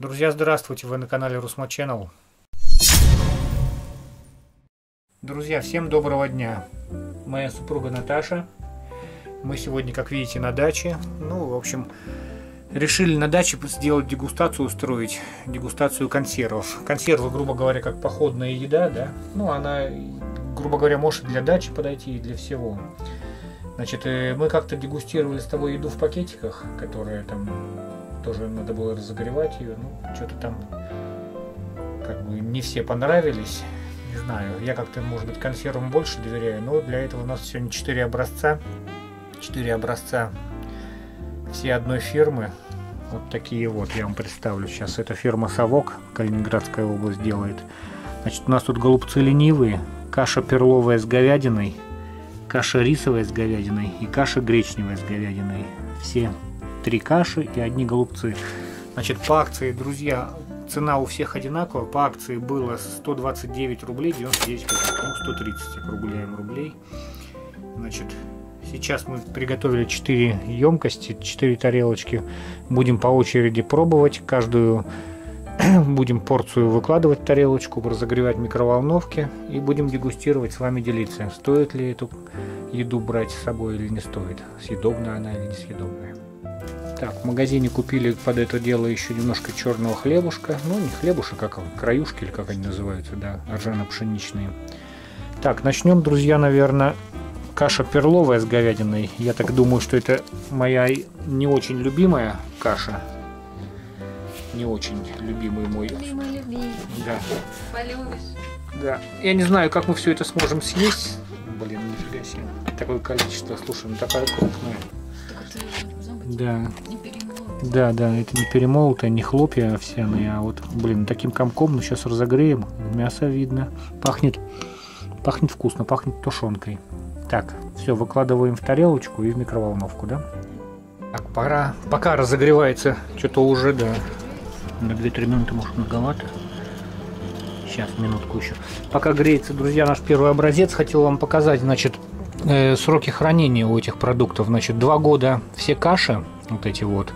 Друзья, здравствуйте! Вы на канале Русма Channel. Друзья, всем доброго дня! Моя супруга Наташа. Мы сегодня, как видите, на даче. Ну, в общем, решили на даче сделать дегустацию, устроить дегустацию консервов. Консервы, грубо говоря, как походная еда, да? Ну, она, грубо говоря, может для дачи подойти и для всего. Значит, э, мы как-то дегустировали с тобой еду в пакетиках, которая там тоже надо было разогревать ее. Ну, что-то там как бы не все понравились. Не знаю, я как-то, может быть, консервам больше доверяю, но для этого у нас сегодня 4 образца. 4 образца все одной фирмы. Вот такие вот, я вам представлю сейчас. Это фирма Совок, Калининградская область делает. Значит, у нас тут голубцы ленивые, каша перловая с говядиной, каша рисовая с говядиной и каша гречневая с говядиной. Все три каши и одни голубцы. Значит, по акции, друзья, цена у всех одинаковая. По акции было 129 рублей 99 копеек. Ну, 130 округляем рублей. Значит, сейчас мы приготовили 4 емкости, 4 тарелочки. Будем по очереди пробовать. Каждую будем порцию выкладывать в тарелочку, разогревать в микроволновке и будем дегустировать с вами делиться. Стоит ли эту еду брать с собой или не стоит. Съедобная она или несъедобная. Так, в магазине купили под это дело еще немножко черного хлебушка. Ну, не хлебушек, как он, краюшки или как они называются, да, ржано-пшеничные. Так, начнем, друзья, наверное, каша перловая с говядиной. Я так думаю, что это моя не очень любимая каша. Не очень любимый мой. Любимый, любимый. Да. Полюбишь. Да. Я не знаю, как мы все это сможем съесть. Блин, нифига себе. Такое количество, слушай, ну такая крупная. Да. не. Да, да, это не перемолотое, не хлопья овсяные, а вот, блин, таким комком, ну сейчас разогреем, мясо видно, пахнет, пахнет вкусно, пахнет тушенкой. Так, все, выкладываем в тарелочку и в микроволновку, да? Так, пора, пока разогревается, что-то уже, да, на 2-3 минуты, может, многовато. Сейчас, минутку еще. Пока греется, друзья, наш первый образец, хотел вам показать, значит, э, сроки хранения у этих продуктов. Значит, 2 года все каши, вот эти вот,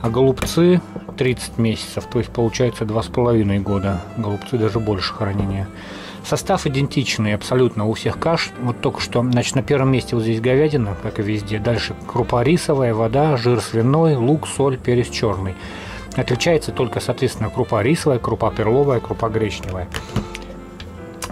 а голубцы 30 месяцев, то есть получается 2,5 года. Голубцы даже больше хранения. Состав идентичный абсолютно у всех каш. Вот только что, значит, на первом месте вот здесь говядина, как и везде. Дальше крупа рисовая, вода, жир свиной, лук, соль, перец черный. Отличается только, соответственно, крупа рисовая, крупа перловая, крупа гречневая.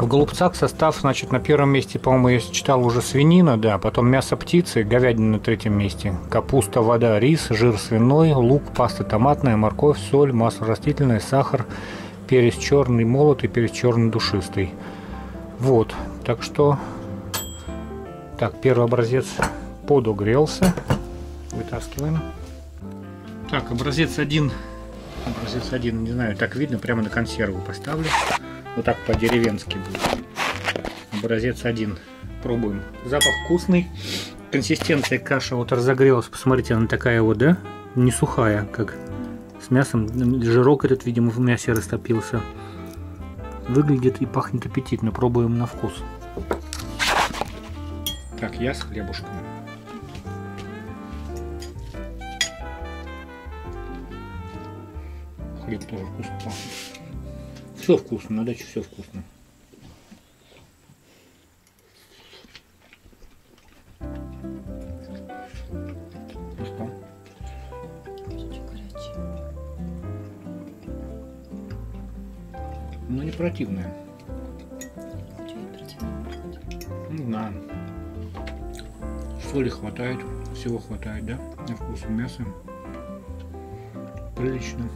В голубцах состав, значит, на первом месте, по-моему, я читал уже свинина, да, потом мясо птицы, говядина на третьем месте, капуста, вода, рис, жир свиной, лук, паста томатная, морковь, соль, масло растительное, сахар, перец черный молотый, перец черный душистый. Вот, так что, так, первый образец подогрелся, вытаскиваем. Так, образец один, образец один, не знаю, так видно, прямо на консерву поставлю. Вот так по-деревенски будет. Образец один. Пробуем. Запах вкусный. Консистенция каши вот разогрелась. Посмотрите, она такая вот, да? Не сухая, как с мясом. Жирок этот, видимо, в мясе растопился. Выглядит и пахнет аппетитно. Пробуем на вкус. Так, я с хлебушком. Хлеб тоже вкусно пахнет. Все вкусно, на даче все вкусно. Ну горячий. Ну не противно. Не знаю. Соли хватает, всего хватает, да? На вкус мяса. Прилично.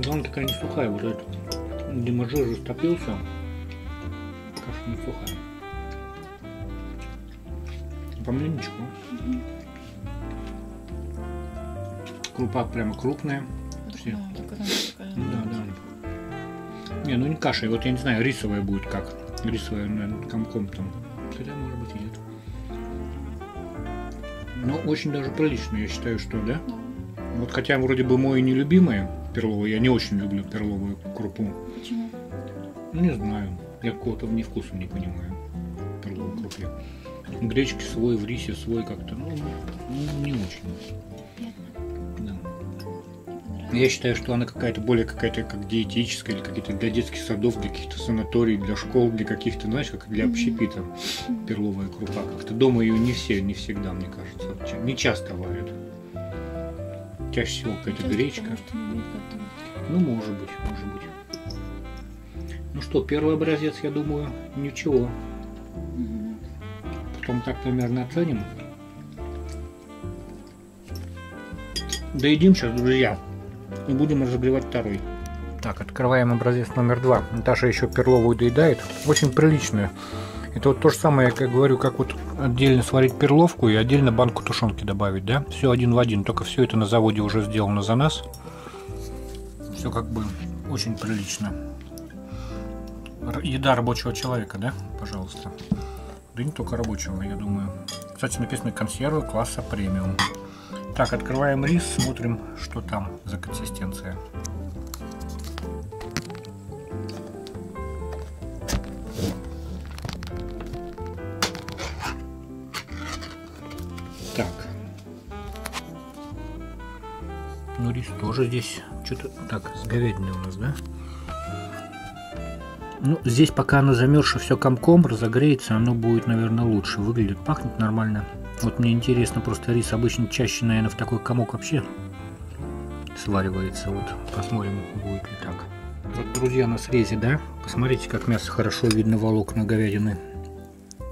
Ну, Главное, такая не сухая, вот эта. Дима жир растопился. Каша не сухая. По мне ничего. Крупа прямо крупная. Все. Да. Да, да. Не, ну не каша, вот я не знаю, рисовая будет как. Рисовая, наверное, комком там. Хотя, может быть, и нет. Но очень даже прилично, я считаю, что, да? Да. Вот хотя вроде бы мой нелюбимый перловый, я не очень люблю перловую крупу. Почему? Ну, не знаю, я какого-то в ней вкуса не понимаю. Перловой крупе. Гречки свой, в рисе свой как-то, ну, ну, не очень. Я считаю, что она какая-то более какая-то как диетическая или какие-то для детских садов, для каких-то санаторий, для школ, для каких-то, знаешь, как для общепита перловая крупа. Как-то дома ее не все, не всегда, мне кажется. Не часто варят. Чаще всего какая-то гречка. Ну, может быть, может быть. Ну что, первый образец, я думаю, ничего. Потом так примерно оценим. Доедим сейчас, друзья. И будем разогревать второй. Так, открываем образец номер два. Наташа еще перловую доедает. Очень приличная. Это вот то же самое, как говорю, как вот отдельно сварить перловку и отдельно банку тушенки добавить, да? Все один в один, только все это на заводе уже сделано за нас. Все как бы очень прилично. Еда рабочего человека, да? Пожалуйста. Да не только рабочего, я думаю. Кстати, написано консервы класса премиум. Так, открываем рис, смотрим, что там за консистенция. Рис тоже здесь что-то... Так, с говядиной у нас, да? Ну, здесь пока оно замерзшее все комком, разогреется, оно будет, наверное, лучше. Выглядит, пахнет нормально. Вот мне интересно, просто рис обычно чаще, наверное, в такой комок вообще сваривается. Вот посмотрим, будет ли так. Вот, друзья, на срезе, да? Посмотрите, как мясо хорошо видно волокна говядины.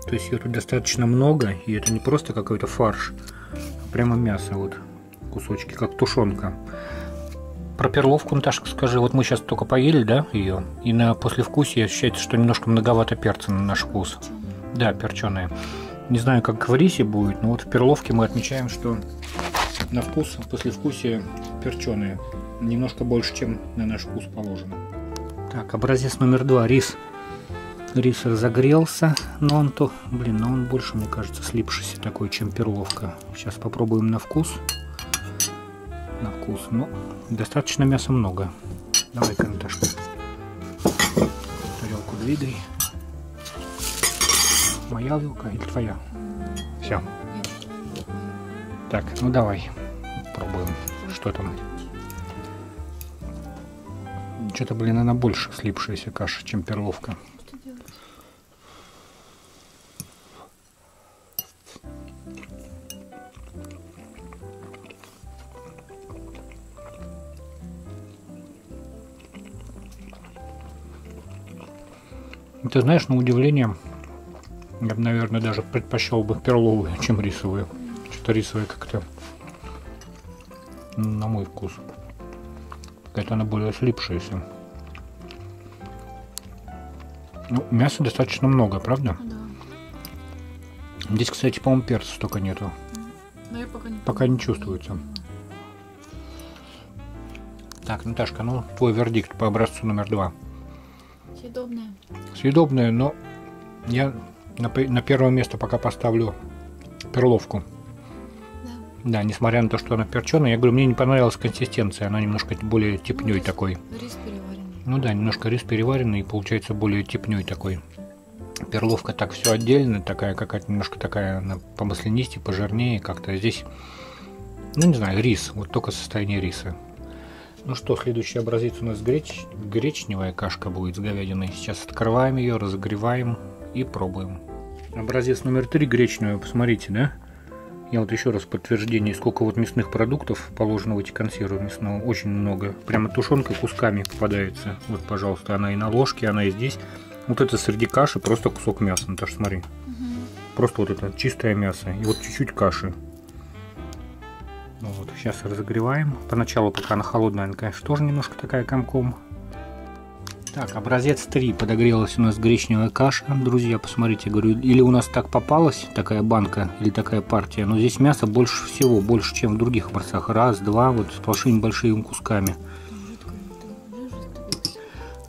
То есть ее тут достаточно много, и это не просто какой-то фарш, а прямо мясо, вот кусочки, как тушенка. Про перловку, Наташка, скажи, вот мы сейчас только поели, да, ее, и на послевкусие ощущается, что немножко многовато перца на наш вкус. Да, перченая. Не знаю, как в рисе будет, но вот в перловке мы отмечаем, что на вкус, послевкусие перченые. Немножко больше, чем на наш вкус положено. Так, образец номер два. Рис. Рис разогрелся, но он то, блин, но он больше, мне кажется, слипшийся такой, чем перловка. Сейчас попробуем на вкус. На вкус. Ну, достаточно мяса много. Давай-ка. Тарелку двигай. Моя вилка или твоя? Все. Так, ну давай. Пробуем. Что там? Что-то, блин, она больше слипшаяся каша, чем перловка. Ты знаешь, на удивление, я бы, наверное, даже предпочел бы перловую, чем рисовую. Что-то рисовая как-то, на мой вкус, какая-то она более слипшаяся. Ну, мяса достаточно много, правда? Ну да. Здесь, кстати, по-моему, перца столько нету. Но я пока не Пока не чувствуется. Так, Наташка, ну, твой вердикт по образцу номер два. Съедобная. Съедобная, но я на, на первое место пока поставлю перловку. Да. Да, несмотря на то, что она перченая, я говорю, мне не понравилась консистенция, она немножко более тепней рис- такой. Рис переваренный. Ну да, немножко рис переваренный и получается более тепней такой. Перловка так все отдельно, такая какая-то немножко такая она помаслянистее, пожирнее как-то. А Здесь, ну не знаю, рис, вот только состояние риса. Ну что, следующий образец у нас греч... гречневая кашка будет с говядиной. Сейчас открываем ее, разогреваем и пробуем. Образец номер три гречневая, посмотрите, да? Я вот еще раз подтверждение, сколько вот мясных продуктов положено в эти консервы мясного. Очень много. Прямо тушенка кусками попадается. Вот, пожалуйста, она и на ложке, она и здесь. Вот это среди каши просто кусок мяса. Наташа, смотри. Мгм. Просто вот это чистое мясо. И вот чуть-чуть каши. Ну Вот, сейчас разогреваем. Поначалу, пока она холодная, она, конечно, тоже немножко такая комком. Так, образец 3. Подогрелась у нас гречневая каша. Друзья, посмотрите, говорю, или у нас так попалась такая банка, или такая партия. Но здесь мяса больше всего, больше, чем в других образцах. Раз, два, вот сплошными большими кусками.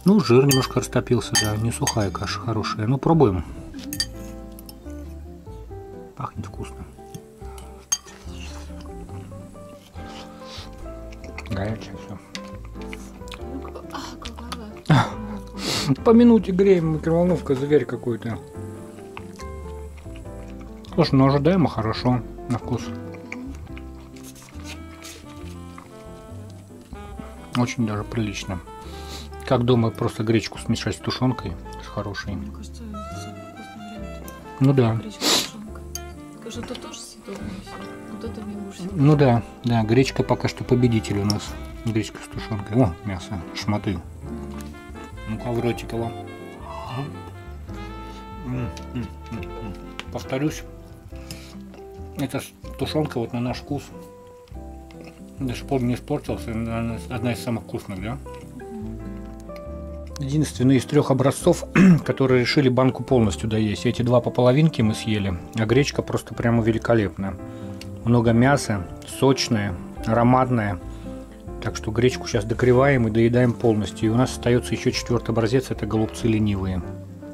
Ну, жир немножко растопился, да, не сухая каша, хорошая. Ну, пробуем. Пахнет вкусно. Горячее все. По минуте греем, микроволновка, зверь какой-то. Слушай, ну ожидаемо хорошо на вкус. Очень даже прилично. Как дома просто гречку смешать с тушенкой, с хорошей. Мне кажется, это самый вкусный вариант. Ну да. Гречка Скажи, это тоже съедобное все. Вот это больше всего. Ну да, да, гречка пока что победитель у нас. Гречка с тушенкой. О, мясо, шматы. Ну-ка, в ротик его. Повторюсь, эта тушенка вот на наш вкус даже пол не испортился, она одна из самых вкусных, да? Единственный из трех образцов, которые решили банку полностью доесть. Эти два по половинке мы съели, а гречка просто прямо великолепная. Много мяса, сочная, ароматная. Так что гречку сейчас докрываем и доедаем полностью. И у нас остается еще четвертый образец, это голубцы ленивые.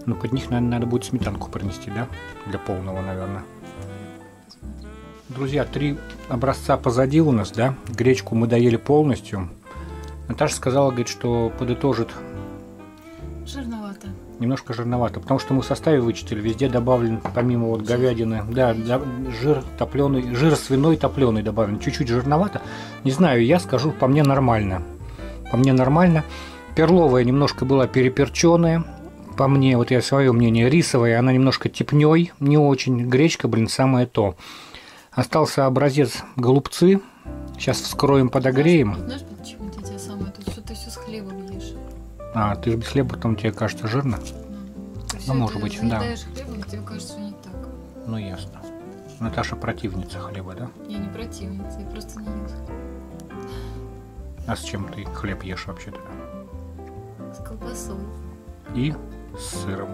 Ну, под них, наверное, надо будет сметанку принести, да? Для полного, наверное. Друзья, три образца позади у нас, да? Гречку мы доели полностью. Наташа сказала, говорит, что подытожит Жирновато. немножко жирновато, потому что мы в составе вычитали, везде добавлен, помимо вот говядины, да, да, жир топленый, жир свиной топленый добавлен, чуть-чуть жирновато. Не знаю, я скажу, по мне нормально. По мне нормально. Перловая немножко была переперченная. По мне, вот я свое мнение, рисовая, она немножко тепней, не очень. Гречка, блин, самое то. Остался образец голубцы. Сейчас вскроем, подогреем. Знаешь, знаешь, почему А, ты же без хлеба, потом тебе кажется жирно? Ты Ну, может быть, да. хлебом, тебе кажется, не так. Ну, ясно. Наташа противница хлеба, да? Я не противница, я просто не ем А с чем ты хлеб ешь вообще-то? с колбасой. И с сыром.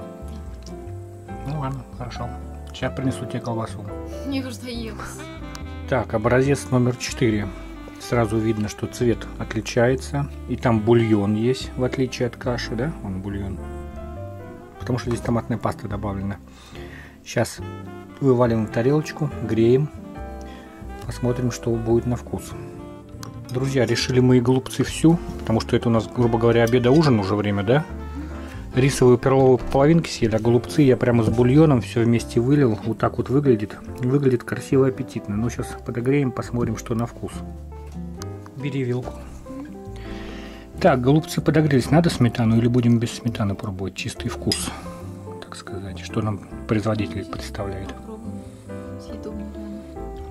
Ну ладно, хорошо. Сейчас принесу тебе колбасу. Мне уже. Так, образец номер 4. Сразу видно, что цвет отличается. И там бульон есть, в отличие от каши, да? Он бульон. Потому что здесь томатная паста добавлена. Сейчас вываливаем в тарелочку, греем. Посмотрим, что будет на вкус. Друзья, решили мы и голубцы всю, потому что это у нас, грубо говоря, обеда-ужин уже время, да? Рисовую перловую половинки съели, а голубцы я прямо с бульоном все вместе вылил. Вот так вот выглядит. Выглядит красиво и аппетитно. Ну, сейчас подогреем, посмотрим, что на вкус. Бери вилку. Так, голубцы подогрелись. Надо сметану или будем без сметаны пробовать? Чистый вкус, так сказать. Что нам производитель представляет?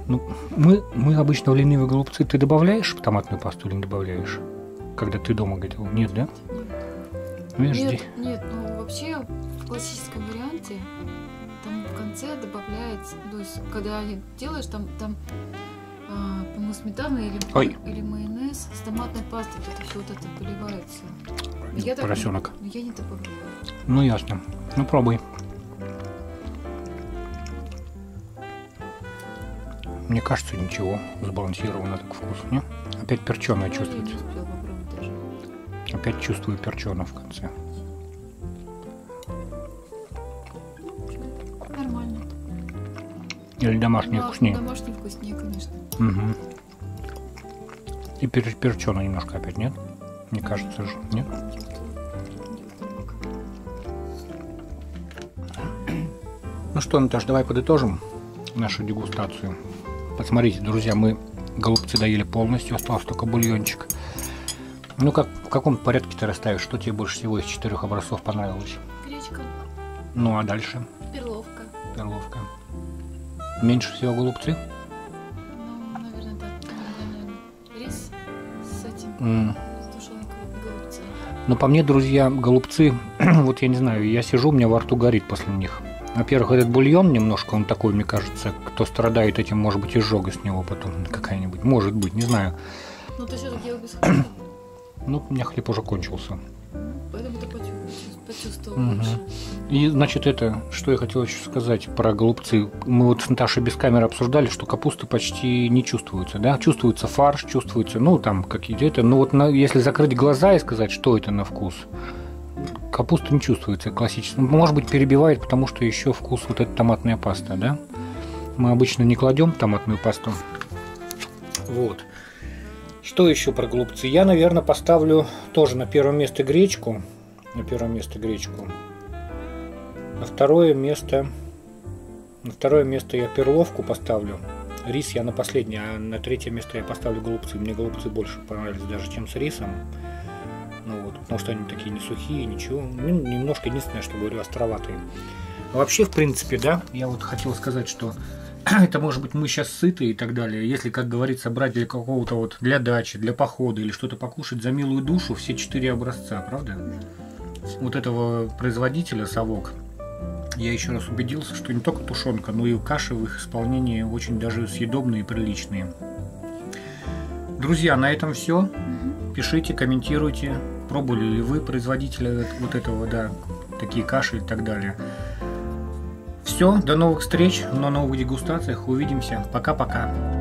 Ну, мы, мы обычно в ленивые голубцы ты добавляешь в томатную пасту или не добавляешь? Когда ты дома готовил? Нет, да? Ну, Нет, здесь- нет, ну вообще в классическом варианте там в конце добавляется, то есть когда делаешь там, там а, по-моему, сметана или, Ой. или майонез с томатной пастой, это все вот это поливается. Я так- поросенок. но я не добавляю. Ну, ясно. Ну, пробуй. Мне кажется, ничего. Сбалансированно так вкус, не? Опять перченое Ну, я чувствуется. Опять чувствую перчено в конце. Или домашнее Ну, а вкуснее. Домашний вкуснее, конечно. Мгм. И пер перчено немножко опять, нет? Мне кажется же, нет? Ну что, Наташ, давай подытожим нашу дегустацию. Посмотрите, друзья, мы голубцы доели полностью, остался только бульончик. Ну, как, в каком порядке ты расставишь? Что тебе больше всего из четырех образцов понравилось? Гречка, Ну, а дальше? Меньше всего голубцы? Ну, наверное, да. Наверное, рис с этим, с тушенкой голубцы. Но по мне, друзья, голубцы, вот я не знаю, я сижу, у меня во рту горит после них. Во-первых, этот бульон немножко, он такой, мне кажется, кто страдает этим, может быть, изжога с него потом какая-нибудь. Может быть, не знаю. Ну, ты ел без хлеба, Ну, у меня хлеб уже кончился. поэтому ты почу- почувствовал больше. И, значит, это, что я хотел еще сказать про голубцы. Мы вот с Наташей без камеры обсуждали, что капусты почти не чувствуется, да? Чувствуется фарш, чувствуется, ну, там, какие-то это. Но вот на- если закрыть глаза и сказать, что это на вкус, капуста не чувствуется классически. Ну, Может быть, перебивает, потому что еще вкус вот эта томатная паста, да? Мы обычно не кладем томатную пасту. Вот. Что еще про голубцы? Я, наверное, поставлю тоже на первое место гречку. На первое место гречку. На второе место... На второе место я перловку поставлю. Рис я на последнее, а на третье место я поставлю голубцы. Мне голубцы больше понравились даже, чем с рисом. Ну вот, потому что они такие не сухие, ничего. Ну, немножко единственное, что говорю, островатые. Но вообще, в принципе, да, я вот хотел сказать, что это может быть мы сейчас сыты и так далее. Если, как говорится, брать для какого-то вот для дачи, для похода или что-то покушать за милую душу, все четыре образца, правда? Вот этого производителя совок. Я еще раз убедился, что не только тушенка, но и каши в их исполнении очень даже съедобные и приличные. Друзья, на этом все. Пишите, комментируйте, пробовали ли вы производителя вот этого, да, такие каши и так далее. Все, до новых встреч на новых дегустациях. Увидимся. Пока-пока.